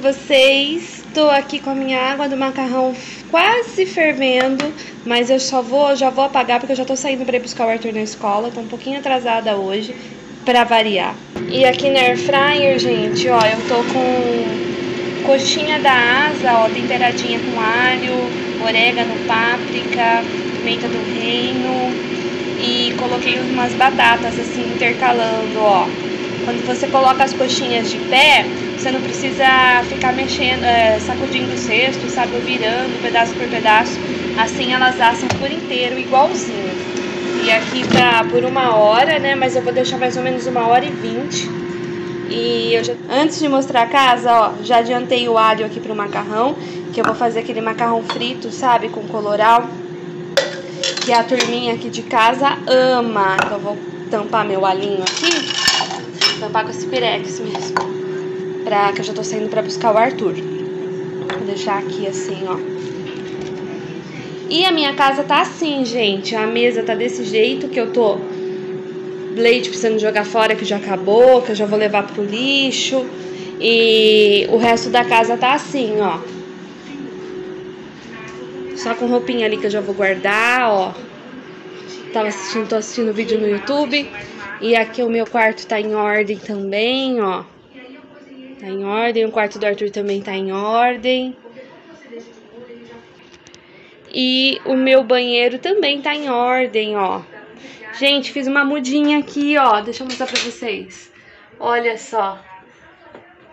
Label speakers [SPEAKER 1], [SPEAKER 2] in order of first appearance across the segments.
[SPEAKER 1] vocês? Tô aqui com a minha água do macarrão quase fervendo, mas eu só vou, já vou apagar porque eu já tô saindo para ir buscar o Arthur na escola, tô um pouquinho atrasada hoje, para variar. E aqui na air fryer, gente, ó, eu tô com coxinha da asa, ó, temperadinha com alho, orégano, páprica, pimenta do reino e coloquei umas batatas assim intercalando, ó. Quando você coloca as coxinhas de pé, você não precisa ficar mexendo, é, sacudindo o cesto, sabe, virando pedaço por pedaço. Assim elas assam por inteiro, igualzinho. E aqui tá por uma hora, né? Mas eu vou deixar mais ou menos uma hora e vinte. E eu já, antes de mostrar a casa, ó, já adiantei o alho aqui pro macarrão, que eu vou fazer aquele macarrão frito, sabe, com coloral, que a turminha aqui de casa ama. Então eu vou tampar meu alhinho aqui tampar com esse pirex mesmo. Pra, que eu já tô saindo pra buscar o Arthur. Vou deixar aqui assim, ó. E a minha casa tá assim, gente. A mesa tá desse jeito que eu tô leite precisando jogar fora que já acabou, que eu já vou levar pro lixo. E o resto da casa tá assim, ó. Só com roupinha ali que eu já vou guardar, ó. Tava assistindo, tô assistindo vídeo no YouTube. E aqui o meu quarto tá em ordem também, ó. Tá em ordem. O quarto do Arthur também tá em ordem. E o meu banheiro também tá em ordem, ó. Gente, fiz uma mudinha aqui, ó. Deixa eu mostrar pra vocês. Olha só.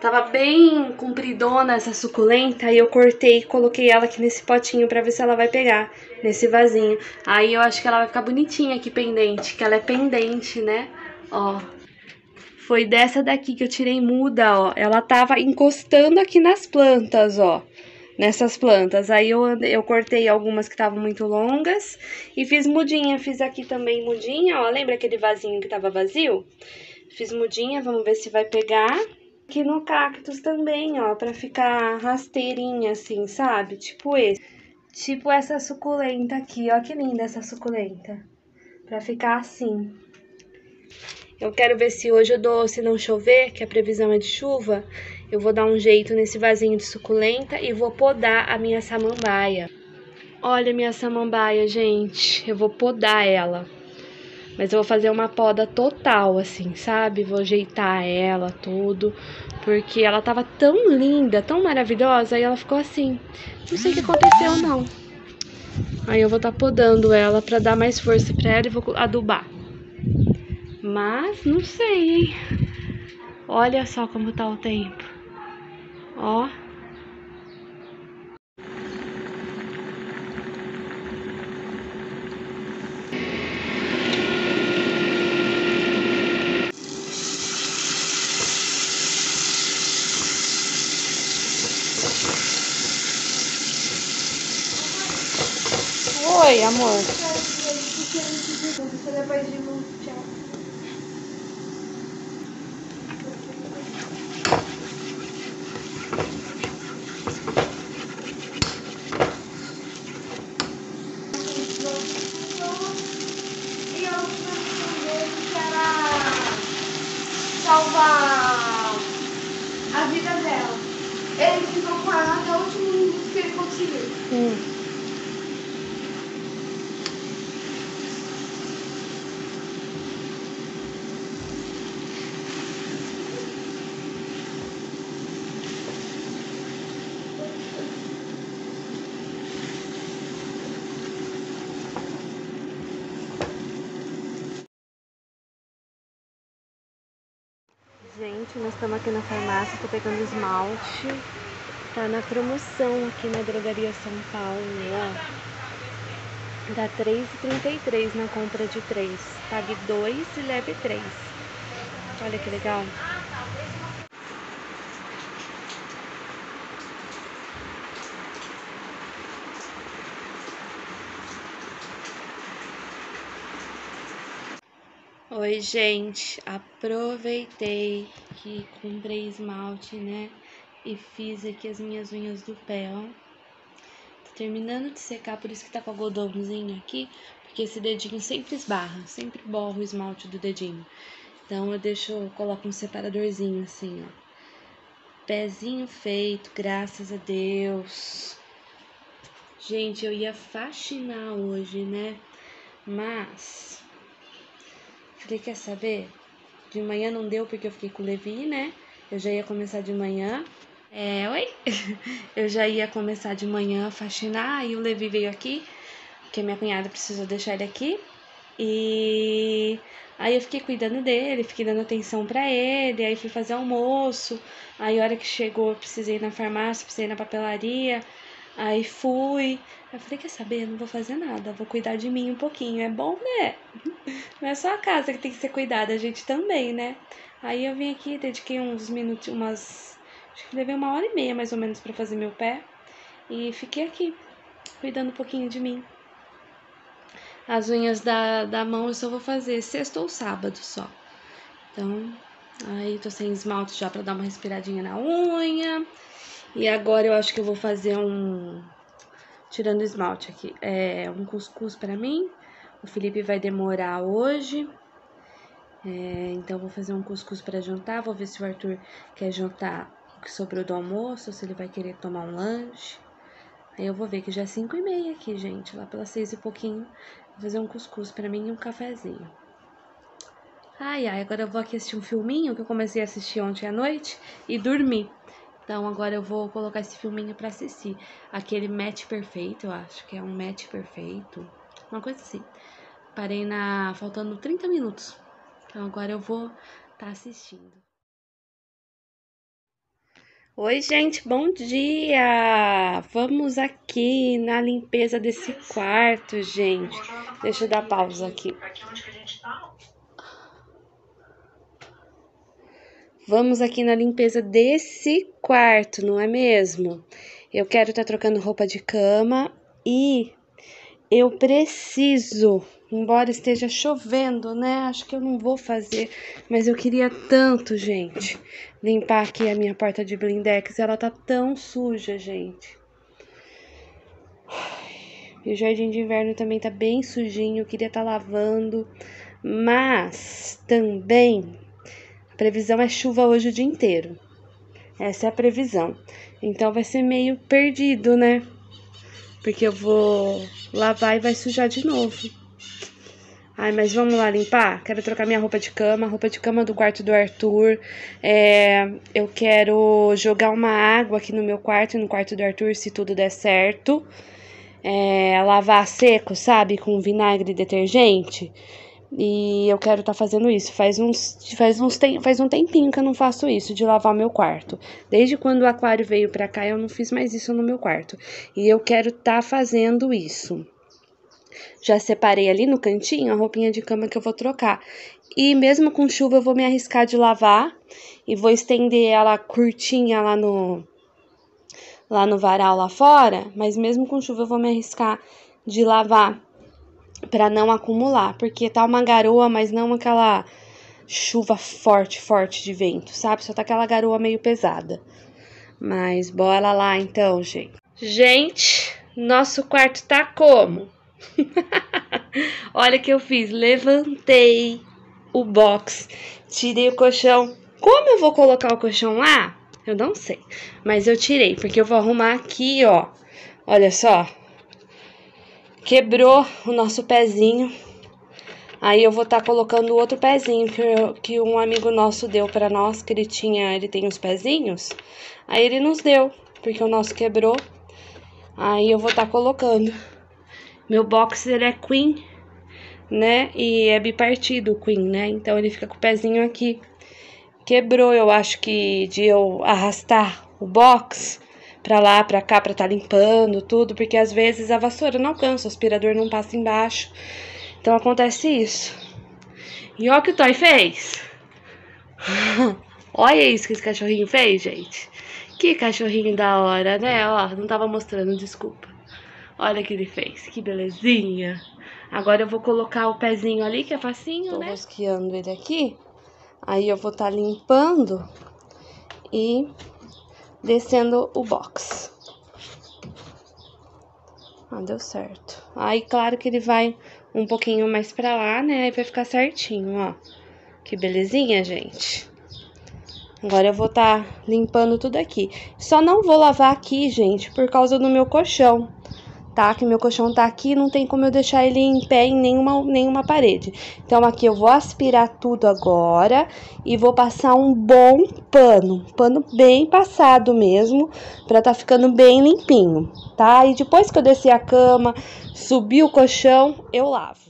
[SPEAKER 1] Tava bem compridona essa suculenta, aí eu cortei e coloquei ela aqui nesse potinho pra ver se ela vai pegar nesse vasinho. Aí eu acho que ela vai ficar bonitinha aqui pendente, que ela é pendente, né? Ó. Foi dessa daqui que eu tirei muda, ó. Ela tava encostando aqui nas plantas, ó. Nessas plantas. Aí eu, eu cortei algumas que estavam muito longas e fiz mudinha. Fiz aqui também mudinha, ó. Lembra aquele vasinho que tava vazio? Fiz mudinha, vamos ver se vai pegar. Aqui no cactus também, ó, pra ficar rasteirinha assim, sabe? Tipo esse. Tipo essa suculenta aqui, ó, que linda essa suculenta. Pra ficar assim. Eu quero ver se hoje eu dou, se não chover, que a previsão é de chuva, eu vou dar um jeito nesse vasinho de suculenta e vou podar a minha samambaia. Olha minha samambaia, gente, eu vou podar ela. Mas eu vou fazer uma poda total, assim, sabe? Vou ajeitar ela, tudo. Porque ela tava tão linda, tão maravilhosa, e ela ficou assim. Não sei o que aconteceu, não. Aí eu vou estar tá podando ela pra dar mais força pra ela e vou adubar. Mas não sei, hein? Olha só como tá o tempo. Ó. Oi, amor. Depois de tchau. salvar a vida dela. Ele ficou com ela até o último minuto que ele conseguiu. Hum. Gente, nós estamos aqui na farmácia, tô pegando esmalte. Tá na promoção aqui na Drogaria São Paulo, ó. Dá R$3,33 na compra de 3. Pague 2 e leve 3. Olha que legal. Oi, gente. Aproveitei que comprei esmalte, né? E fiz aqui as minhas unhas do pé, ó. Tô terminando de secar, por isso que tá com algodãozinho aqui. Porque esse dedinho sempre esbarra, sempre borra o esmalte do dedinho. Então eu deixo, eu coloco um separadorzinho assim, ó. pezinho feito, graças a Deus. Gente, eu ia faxinar hoje, né? Mas. Falei, quer saber? De manhã não deu porque eu fiquei com o Levi, né? Eu já ia começar de manhã. É, oi? Eu já ia começar de manhã a faxinar e o Levi veio aqui, porque minha cunhada precisou deixar ele aqui. E aí eu fiquei cuidando dele, fiquei dando atenção para ele, aí fui fazer almoço. Aí a hora que chegou, eu precisei ir na farmácia, precisei ir na papelaria. Aí fui. Eu falei, quer saber? Não vou fazer nada, vou cuidar de mim um pouquinho. É bom, né? Não é só a casa que tem que ser cuidada, a gente também, né? Aí eu vim aqui, dediquei uns minutos, umas. Acho que levei uma hora e meia mais ou menos para fazer meu pé. E fiquei aqui, cuidando um pouquinho de mim. As unhas da, da mão eu só vou fazer sexta ou sábado só. Então, aí tô sem esmalte já pra dar uma respiradinha na unha. E agora eu acho que eu vou fazer um. Tirando esmalte aqui. É um cuscuz pra mim. O Felipe vai demorar hoje. É, então, vou fazer um cuscuz para jantar. Vou ver se o Arthur quer jantar o que sobrou do almoço, se ele vai querer tomar um lanche. Aí eu vou ver que já é 5 e meia aqui, gente. Lá pelas 6 e pouquinho Vou fazer um cuscuz para mim e um cafezinho. Ai, ai, agora eu vou aqui assistir um filminho que eu comecei a assistir ontem à noite e dormi. Então agora eu vou colocar esse filminho para assistir. Aquele match perfeito, eu acho que é um match perfeito. Uma coisa assim. Parei na. faltando 30 minutos. Então agora eu vou estar tá assistindo. Oi, gente, bom dia! Vamos aqui na limpeza desse quarto, gente. Deixa eu dar pausa aqui. Vamos aqui na limpeza desse quarto, não é mesmo? Eu quero estar tá trocando roupa de cama e eu preciso Embora esteja chovendo, né? Acho que eu não vou fazer, mas eu queria tanto, gente, limpar aqui a minha porta de blindex. Ela tá tão suja, gente. E o jardim de inverno também tá bem sujinho, eu queria estar tá lavando, mas também previsão é chuva hoje o dia inteiro. Essa é a previsão. Então vai ser meio perdido, né? Porque eu vou lavar e vai sujar de novo. Ai, mas vamos lá limpar? Quero trocar minha roupa de cama, roupa de cama do quarto do Arthur. É, eu quero jogar uma água aqui no meu quarto e no quarto do Arthur, se tudo der certo. É, lavar seco, sabe? Com vinagre e detergente. E eu quero estar tá fazendo isso. Faz uns, faz, uns tem, faz um tempinho que eu não faço isso, de lavar meu quarto. Desde quando o aquário veio pra cá, eu não fiz mais isso no meu quarto. E eu quero estar tá fazendo isso. Já separei ali no cantinho a roupinha de cama que eu vou trocar. E mesmo com chuva eu vou me arriscar de lavar e vou estender ela curtinha lá no lá no varal lá fora, mas mesmo com chuva eu vou me arriscar de lavar para não acumular, porque tá uma garoa, mas não aquela chuva forte, forte de vento, sabe? Só tá aquela garoa meio pesada. Mas bora lá então, gente. Gente, nosso quarto tá como? Olha o que eu fiz, levantei o box, tirei o colchão. Como eu vou colocar o colchão lá? Eu não sei, mas eu tirei, porque eu vou arrumar aqui, ó. Olha só. Quebrou o nosso pezinho. Aí eu vou estar tá colocando outro pezinho que, eu, que um amigo nosso deu para nós, que ele tinha, ele tem uns pezinhos. Aí ele nos deu, porque o nosso quebrou. Aí eu vou estar tá colocando. Meu boxer é queen, né? E é bipartido queen, né? Então ele fica com o pezinho aqui. Quebrou, eu acho que de eu arrastar o box pra lá, pra cá, pra tá limpando tudo, porque às vezes a vassoura não alcança, o aspirador não passa embaixo. Então acontece isso. E olha o que o Toy fez. olha isso que esse cachorrinho fez, gente. Que cachorrinho da hora, né? Ó, não tava mostrando, desculpa. Olha o que ele fez, que belezinha. Agora eu vou colocar o pezinho ali, que é facinho, Tô né? Tô rosqueando ele aqui. Aí eu vou estar tá limpando e descendo o box. Ah, deu certo. Aí, claro que ele vai um pouquinho mais pra lá, né? Aí vai ficar certinho, ó. Que belezinha, gente. Agora eu vou estar tá limpando tudo aqui. Só não vou lavar aqui, gente, por causa do meu colchão tá? Que meu colchão tá aqui, não tem como eu deixar ele em pé em nenhuma, nenhuma parede. Então, aqui eu vou aspirar tudo agora e vou passar um bom pano, pano bem passado mesmo, pra tá ficando bem limpinho, tá? E depois que eu descer a cama, subir o colchão, eu lavo.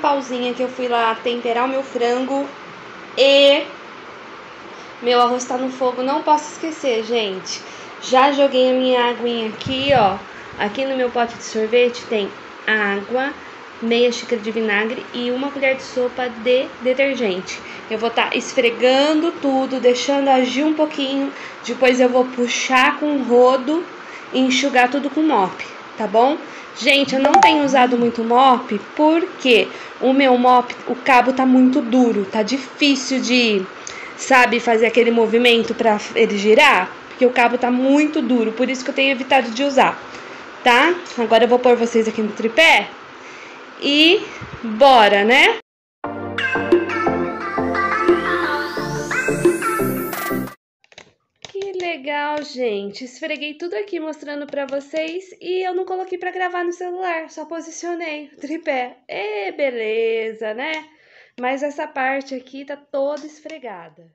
[SPEAKER 1] Pausinha que eu fui lá temperar o meu frango e meu arroz tá no fogo, não posso esquecer, gente. Já joguei a minha aguinha aqui, ó. Aqui no meu pote de sorvete tem água, meia xícara de vinagre e uma colher de sopa de detergente. Eu vou estar tá esfregando tudo, deixando agir um pouquinho, depois eu vou puxar com rodo e enxugar tudo com mop, tá bom? Gente, eu não tenho usado muito mop porque o meu mop, o cabo tá muito duro, tá difícil de, sabe, fazer aquele movimento para ele girar, porque o cabo tá muito duro, por isso que eu tenho evitado de usar, tá? Agora eu vou pôr vocês aqui no tripé e bora, né? Legal, gente. Esfreguei tudo aqui mostrando pra vocês e eu não coloquei pra gravar no celular, só posicionei o tripé. É, beleza, né? Mas essa parte aqui tá toda esfregada.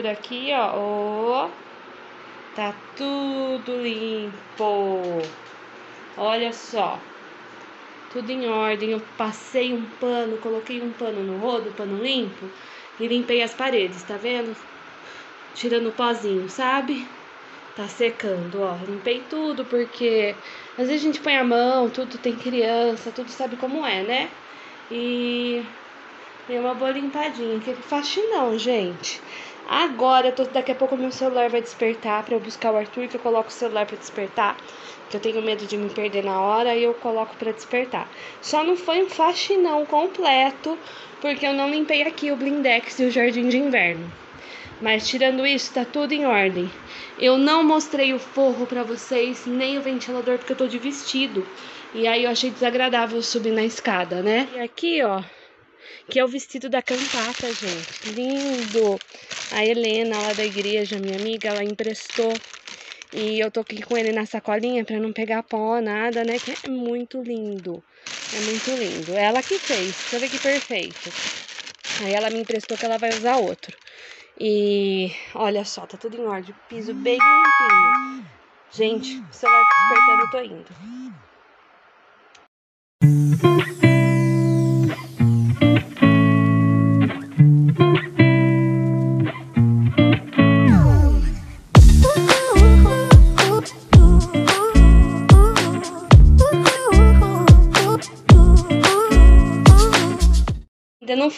[SPEAKER 1] Por aqui, ó. Tá tudo limpo. Olha só. Tudo em ordem. Eu passei um pano, coloquei um pano no rodo, pano limpo. E limpei as paredes, tá vendo? Tirando o pozinho, sabe? Tá secando, ó. Limpei tudo porque às vezes a gente põe a mão, tudo tem criança, tudo sabe como é, né? E dei uma boa limpadinha. Que faxinão, gente. Agora, tô, daqui a pouco meu celular vai despertar para eu buscar o Arthur, que eu coloco o celular para despertar, que eu tenho medo de me perder na hora e eu coloco para despertar. Só não foi um faxinão completo, porque eu não limpei aqui o blindex e o jardim de inverno. Mas tirando isso, tá tudo em ordem. Eu não mostrei o forro para vocês, nem o ventilador, porque eu tô de vestido. E aí eu achei desagradável subir na escada, né? E aqui, ó, que é o vestido da cantata, gente. Lindo! A Helena, lá da igreja, minha amiga, ela emprestou. E eu tô aqui com ele na sacolinha pra não pegar pó, nada, né? Que é muito lindo. É muito lindo. Ela que fez. Olha que perfeito. Aí ela me emprestou que ela vai usar outro. E olha só, tá tudo em ordem. Piso bem limpinho. Gente, o celular despertando, eu tô indo.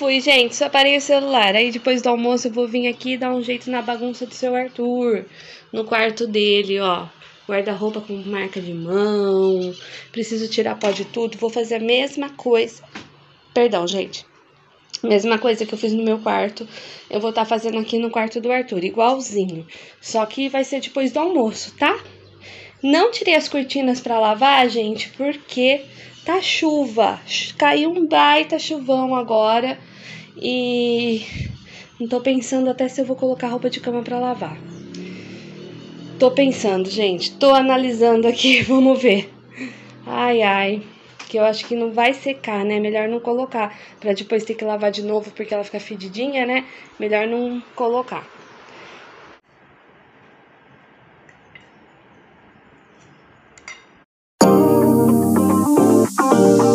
[SPEAKER 1] Fui, gente. Só parei o celular. Aí depois do almoço eu vou vir aqui dar um jeito na bagunça do seu Arthur. No quarto dele, ó. Guarda-roupa com marca de mão. Preciso tirar pó de tudo. Vou fazer a mesma coisa. Perdão, gente. Mesma coisa que eu fiz no meu quarto, eu vou estar tá fazendo aqui no quarto do Arthur, igualzinho. Só que vai ser depois do almoço, tá? Não tirei as cortinas para lavar, gente, porque Tá chuva, caiu um baita chuvão agora e tô pensando até se eu vou colocar roupa de cama para lavar. Tô pensando, gente, tô analisando aqui, vamos ver. Ai, ai, que eu acho que não vai secar, né? Melhor não colocar, para depois ter que lavar de novo porque ela fica fedidinha, né? Melhor não colocar. Música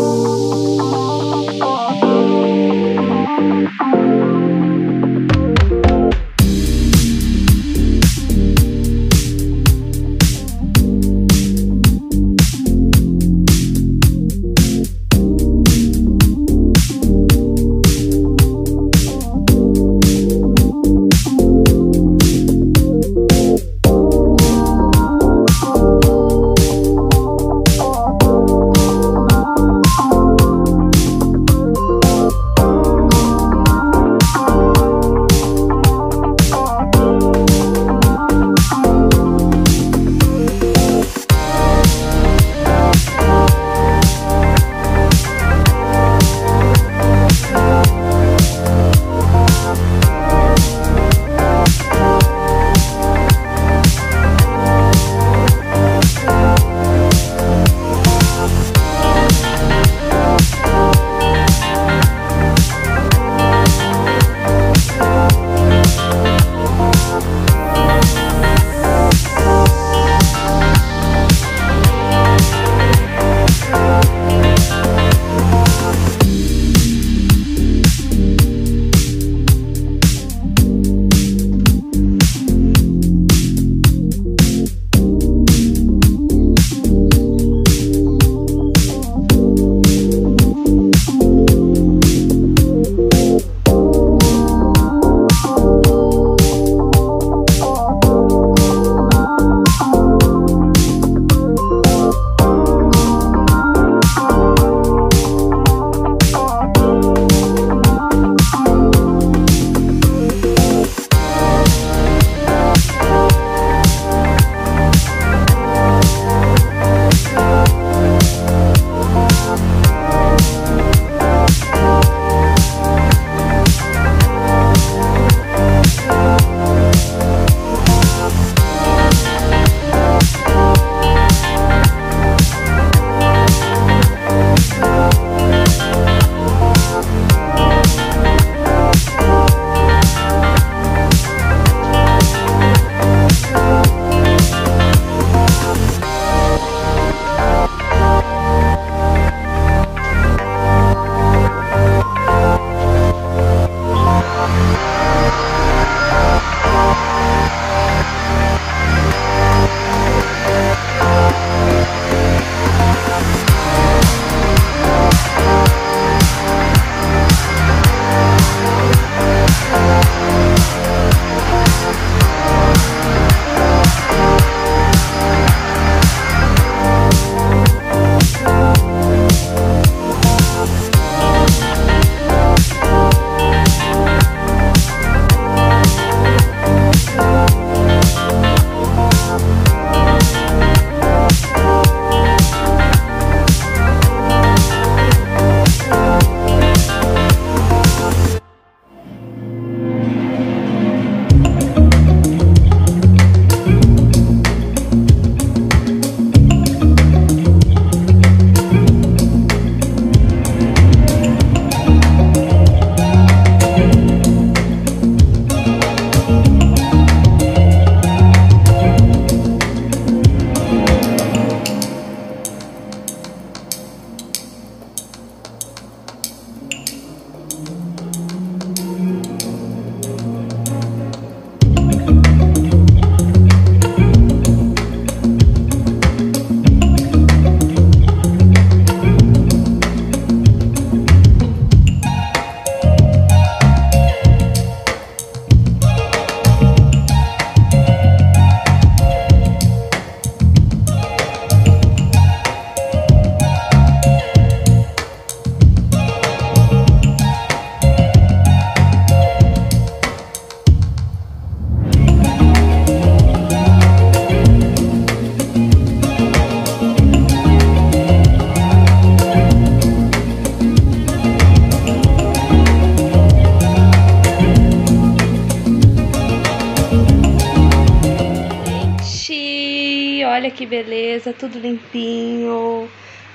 [SPEAKER 1] beleza, tudo limpinho.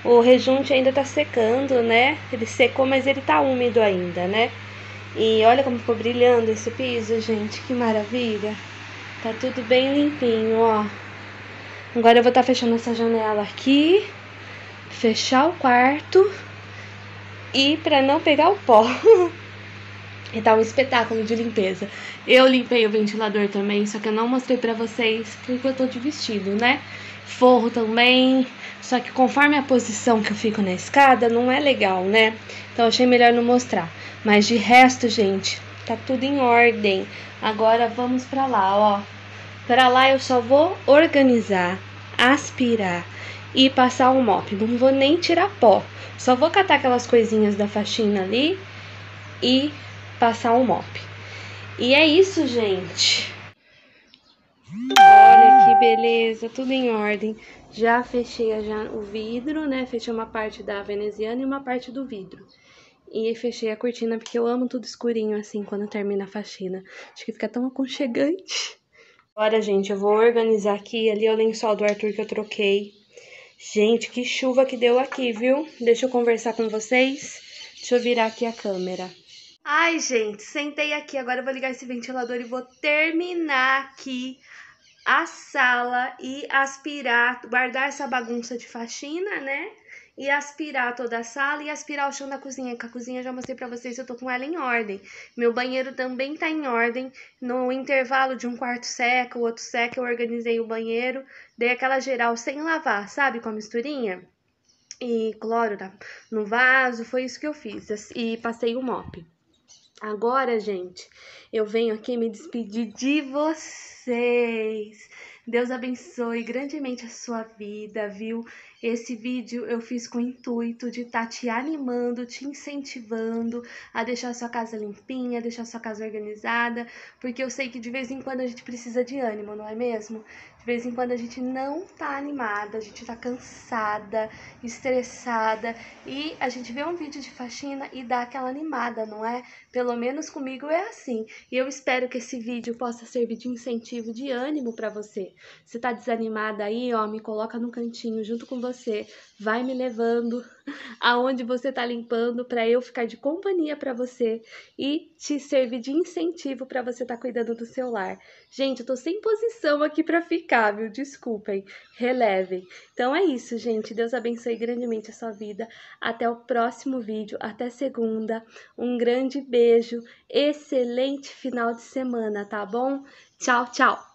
[SPEAKER 1] O rejunte ainda tá secando, né? Ele secou, mas ele tá úmido ainda, né? E olha como ficou brilhando esse piso, gente. Que maravilha. Tá tudo bem limpinho, ó. Agora eu vou estar tá fechando essa janela aqui. Fechar o quarto. E pra não pegar o pó. e tá um espetáculo de limpeza. Eu limpei o ventilador também, só que eu não mostrei pra vocês porque eu tô de vestido, né? Forro também. Só que conforme a posição que eu fico na escada, não é legal, né? Então achei melhor não mostrar. Mas de resto, gente, tá tudo em ordem. Agora vamos pra lá, ó. Pra lá eu só vou organizar, aspirar e passar o mop. Não vou nem tirar pó. Só vou catar aquelas coisinhas da faxina ali e passar o mop. E é isso, gente. Olha que beleza, tudo em ordem. Já fechei já o vidro, né? Fechei uma parte da veneziana e uma parte do vidro. E fechei a cortina porque eu amo tudo escurinho assim quando termina a faxina. Acho que fica tão aconchegante. Agora, gente, eu vou organizar aqui ali o lençol do Arthur que eu troquei. Gente, que chuva que deu aqui, viu? Deixa eu conversar com vocês. Deixa eu virar aqui a câmera. Ai, gente, sentei aqui. Agora eu vou ligar esse ventilador e vou terminar aqui a sala e aspirar, guardar essa bagunça de faxina, né? e aspirar toda a sala e aspirar o chão da cozinha, que a cozinha já mostrei pra vocês, eu tô com ela em ordem. Meu banheiro também tá em ordem. No intervalo de um quarto seca, o outro seca, eu organizei o banheiro, dei aquela geral sem lavar, sabe, com a misturinha? E cloro no vaso, foi isso que eu fiz. E passei o mop. Agora, gente, eu venho aqui me despedir de vocês. Deus abençoe grandemente a sua vida, viu? Esse vídeo eu fiz com o intuito de estar tá te animando, te incentivando a deixar sua casa limpinha, deixar sua casa organizada, porque eu sei que de vez em quando a gente precisa de ânimo, não é mesmo? De vez em quando a gente não tá animada, a gente tá cansada, estressada e a gente vê um vídeo de faxina e dá aquela animada, não é? Pelo menos comigo é assim. E eu espero que esse vídeo possa servir de incentivo, de ânimo para você. Se tá desanimada aí, ó, me coloca no cantinho junto com você, vai me levando aonde você tá limpando para eu ficar de companhia para você e te servir de incentivo para você tá cuidando do seu lar. Gente, eu tô sem posição aqui para ficar, viu? Desculpem, relevem. Então é isso, gente. Deus abençoe grandemente a sua vida. Até o próximo vídeo, até segunda. Um grande beijo, excelente final de semana, tá bom? Tchau, tchau.